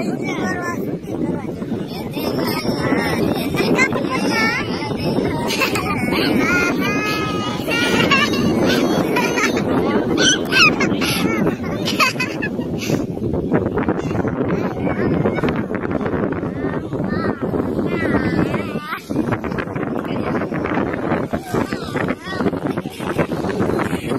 Yeah.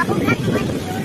Double